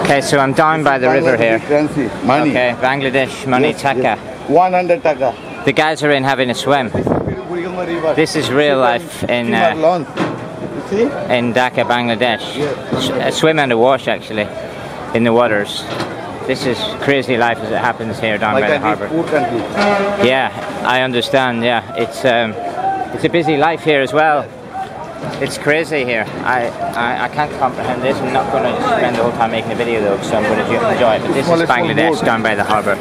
Okay, so I'm down by the river here. Currency, money. Okay, Bangladesh money Yes, taka. yes. 100 taka. The guys are in having a swim. This is real life in uh, Loans. You see? in Dhaka, Bangladesh. A swim and a wash actually in the waters. This is crazy life as it happens here down My by the harbour. Yeah, I understand. Yeah, it's um, it's a busy life here as well. It's crazy here. I, I, I can't comprehend this. I'm not going to spend the whole time making a video though, so I'm going to enjoy it. But this is Bangladesh down by the harbour.